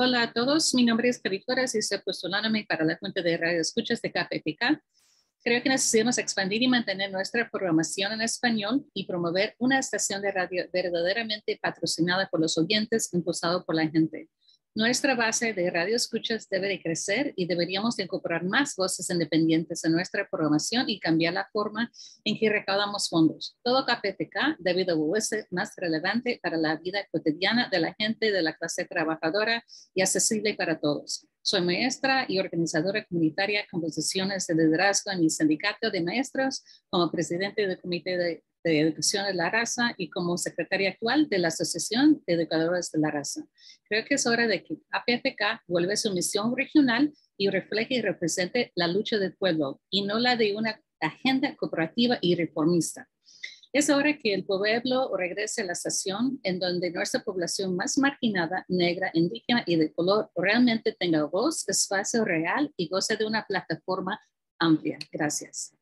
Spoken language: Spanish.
Hola a todos, mi nombre es Cari y estoy postulándome para la Junta de Radio Escuchas de KPPK. Creo que necesitamos expandir y mantener nuestra programación en español y promover una estación de radio verdaderamente patrocinada por los oyentes, impulsado por la gente. Nuestra base de radio escuchas debe de crecer y deberíamos incorporar más voces independientes en nuestra programación y cambiar la forma en que recaudamos fondos. Todo KPTK debe de volverse más relevante para la vida cotidiana de la gente de la clase trabajadora y accesible para todos. Soy maestra y organizadora comunitaria con posiciones de liderazgo en mi sindicato de maestros como presidente del comité de de Educación de la Raza y como secretaria actual de la Asociación de Educadores de la Raza. Creo que es hora de que APFK vuelva a su misión regional y refleje y represente la lucha del pueblo y no la de una agenda cooperativa y reformista. Es hora que el pueblo regrese a la estación en donde nuestra población más marginada, negra, indígena y de color realmente tenga voz, espacio real y goce de una plataforma amplia. Gracias.